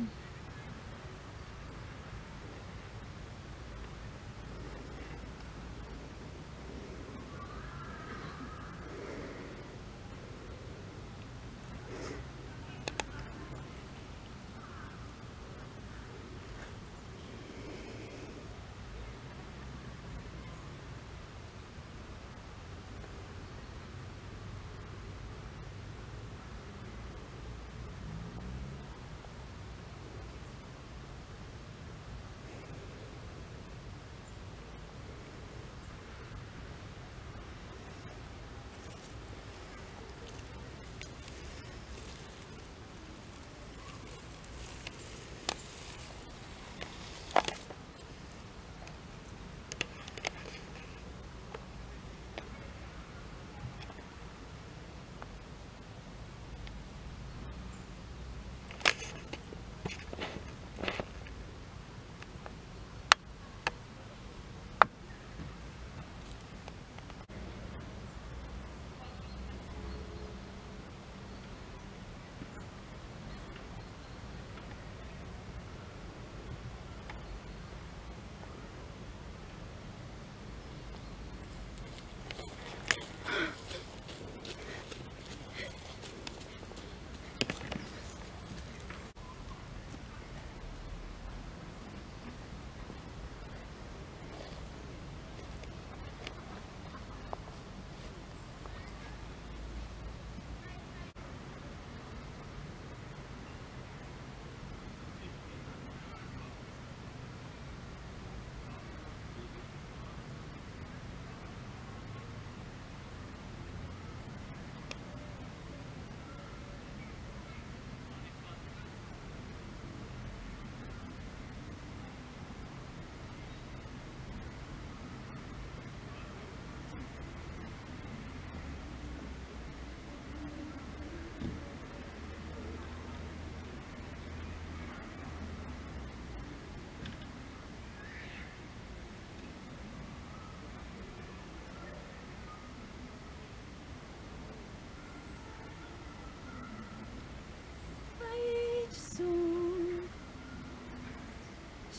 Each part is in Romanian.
Mm.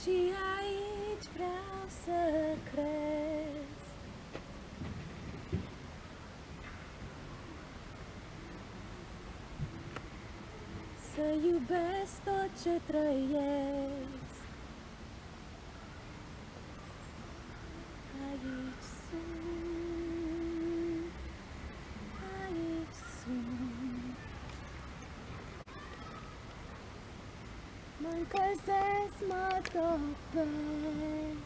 Și aici vreau să cresc. Să iubesc tot ce trăiesc. Mă topesc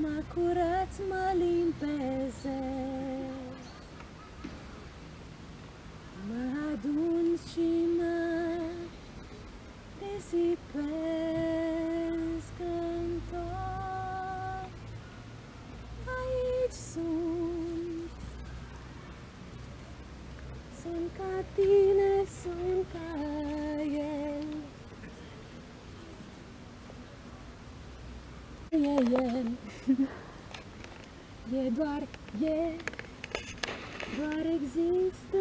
Mă curăț, mă limpezesc Mă adun și mă risipesc în tot. Aici sunt Sunt ca tine, sunt ca el. E el. E doar el Doar există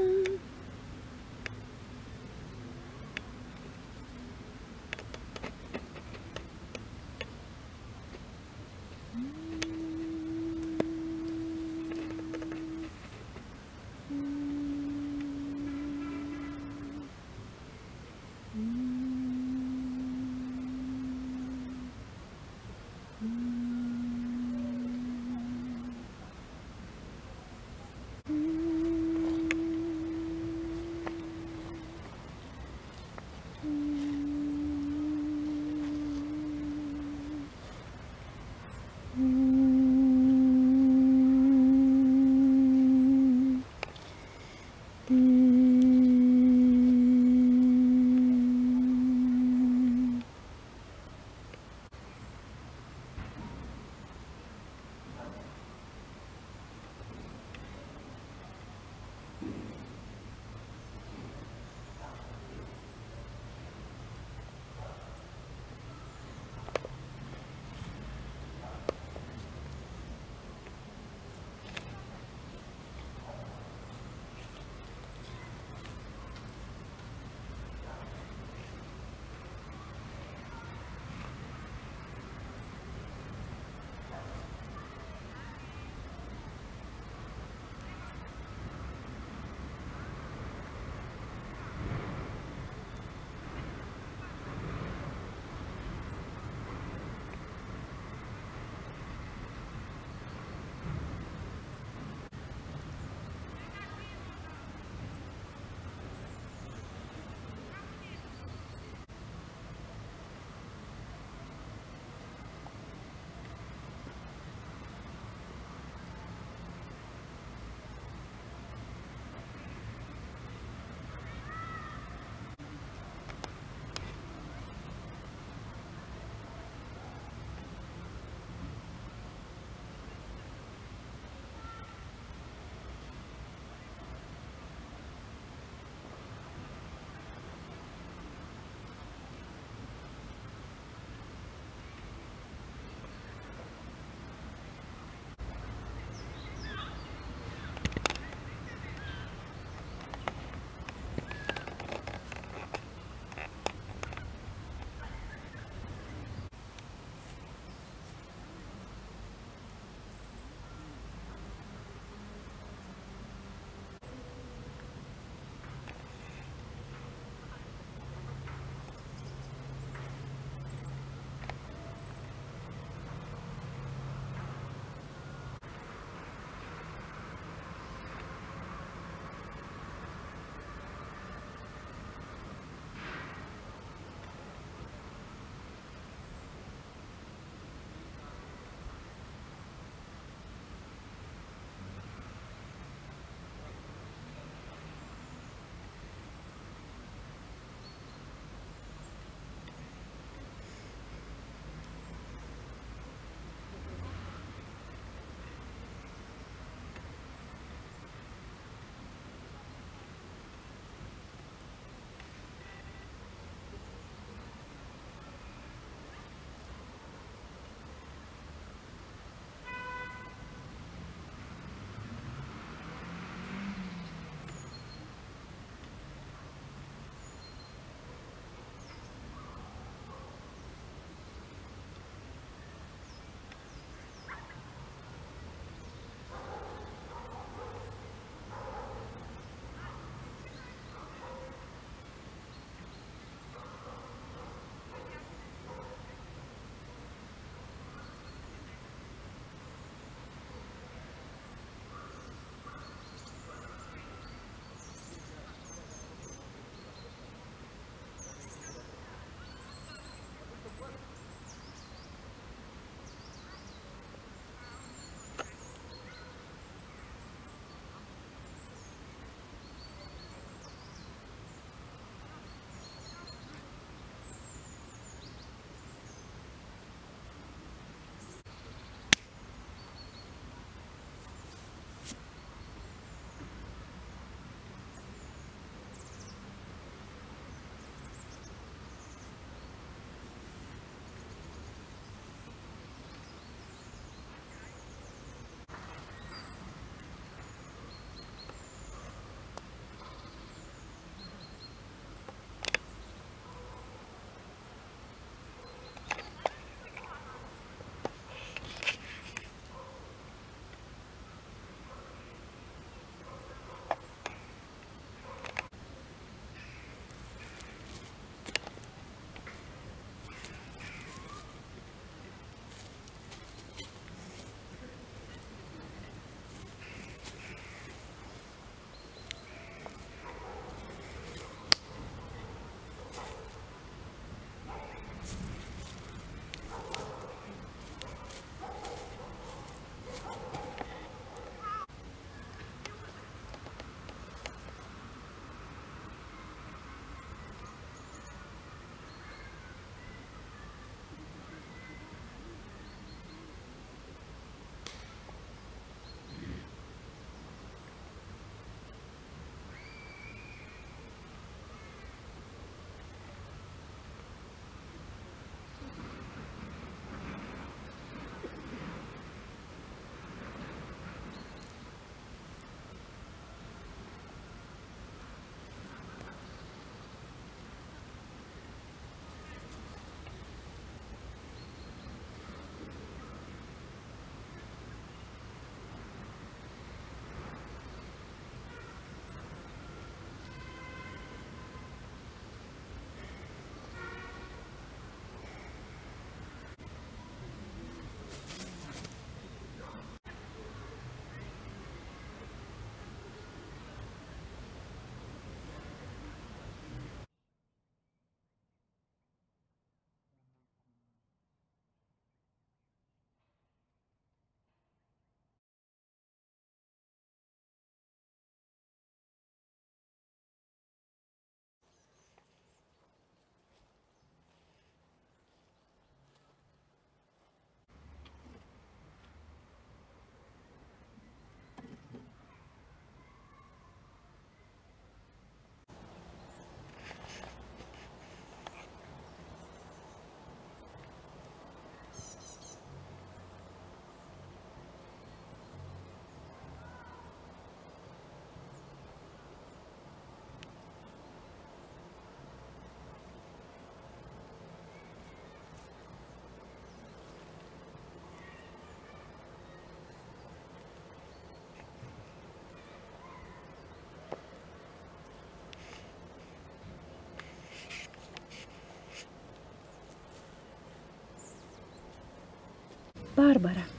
Bárbara.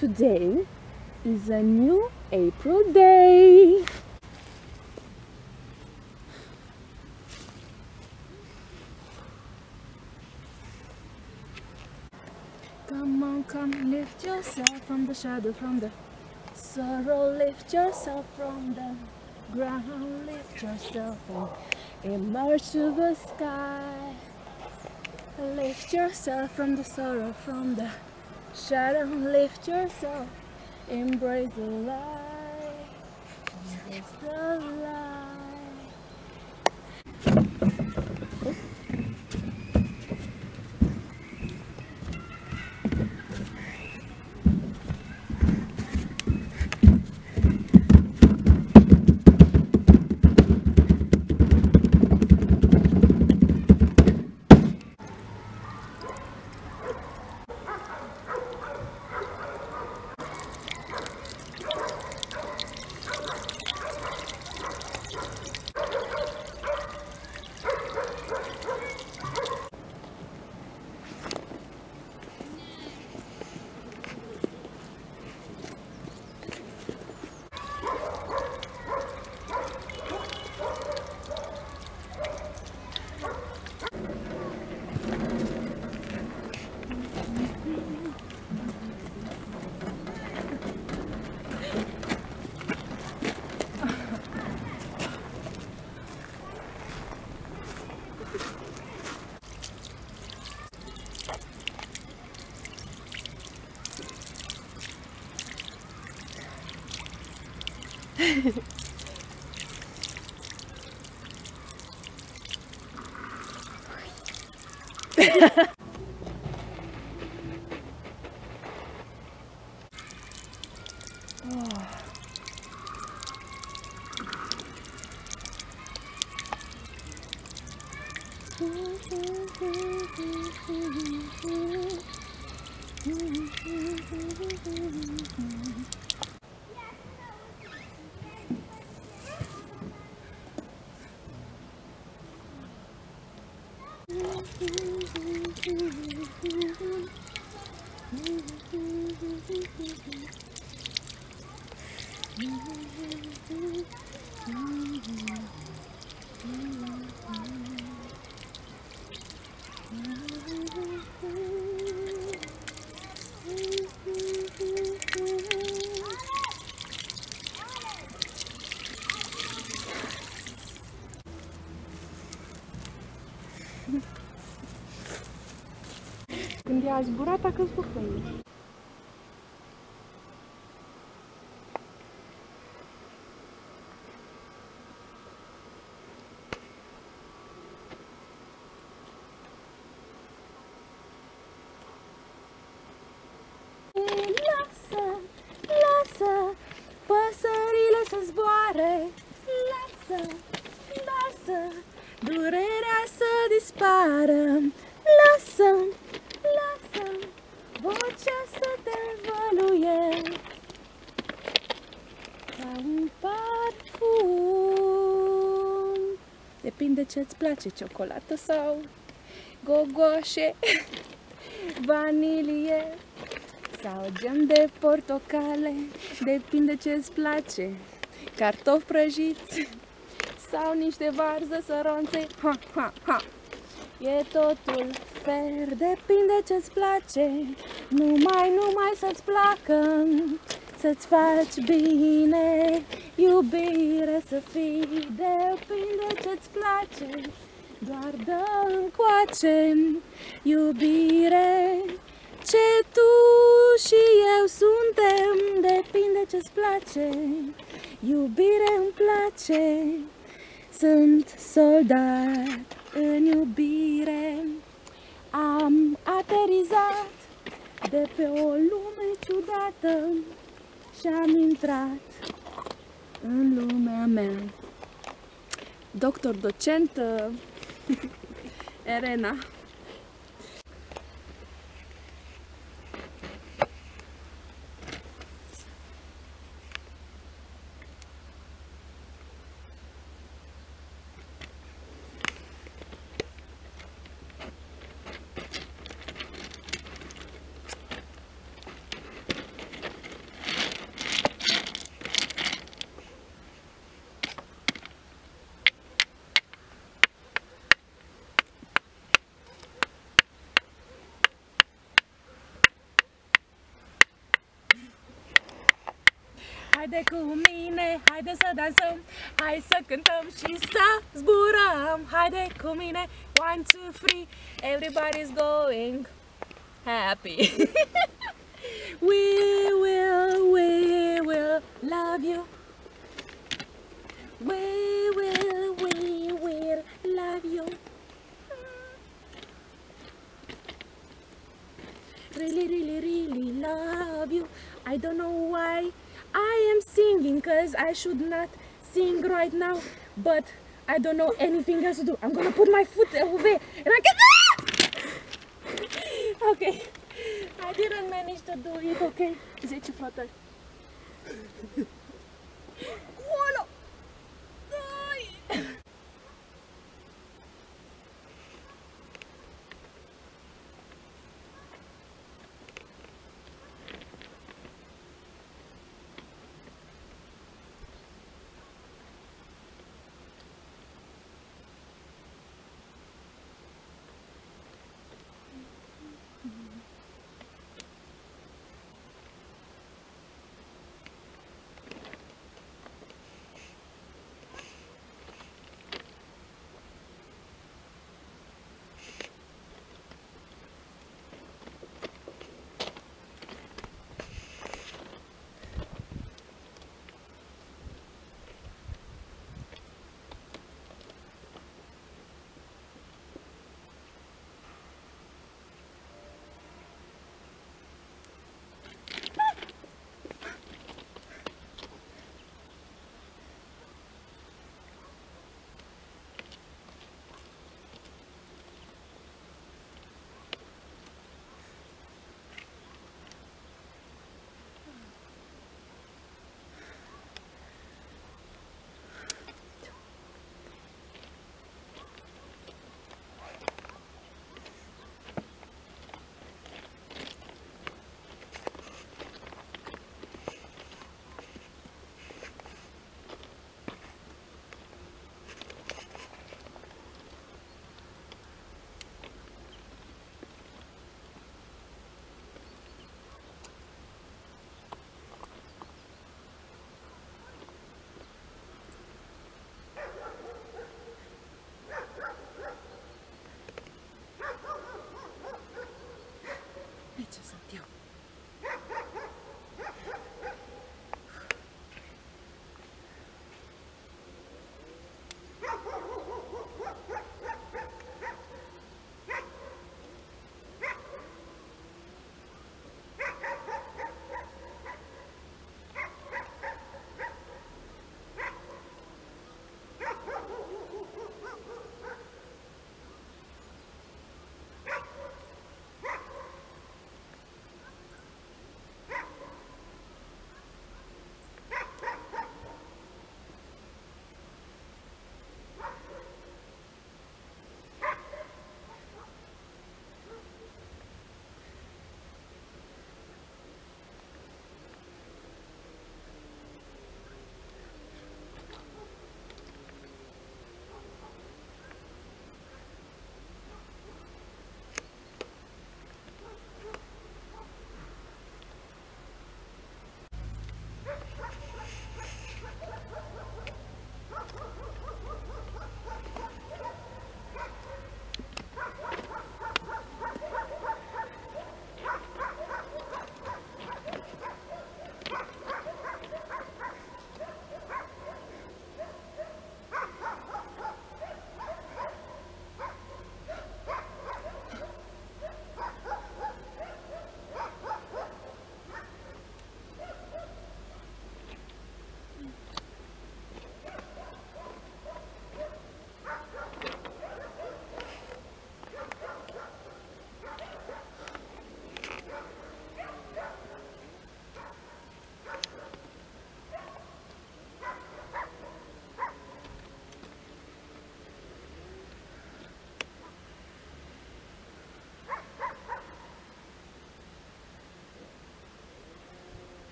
Today is a new April day. Come on, come, lift yourself from the shadow, from the sorrow. Lift yourself from the ground, lift yourself and emerge to the sky. Lift yourself from the sorrow, from the shadow. Lift yourself, embrace the light, Ha ha ha. Gás, buraco atacando por frente. Depinde ce-ți place, ciocolată sau gogoșe, vanilie sau gem de portocale, depinde ce îți place. Cartofi prăjiți sau niște varză săronțe, ha, ha, ha. E totul fer, depinde ce-ți place, numai, numai să-ți placă, să-ți faci bine, iubire să fii, depinde ce-ți place, doar dă încoace, iubire, ce tu și eu suntem, depinde ce-ți place, iubire îmi place, sunt soldat în iubire. Am aterizat de pe o lume ciudată și am intrat în lumea mea. Doctor docent Elena. Haide cu mine, haide să dansăm, hai să cântăm și să zburăm. Haide cu mine, one, two, three, everybody's going happy. we will, we will love you. I should not sing right now but I don't know anything else to do. I'm gonna put my foot away and I can okay. I didn't manage to do it okay? 10 flotări 1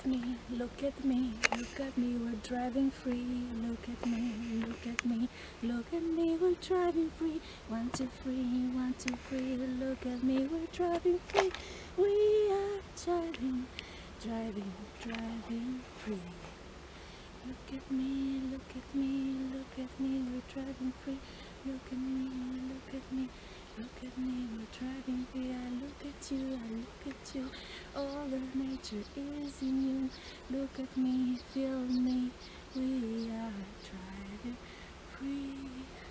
at me, look at me, look at me, we're driving free. Look at me, look at me, look at me, we're driving free. One, two, three, one, two, three, look at me, we're driving free. We are driving, driving, driving free. Look at me, look at me, look at me, we're driving free. Look at me, look at me, look at me, we're driving free. I look at you, I look at you. All of nature is in you. Look at me, feel me. We are driving free.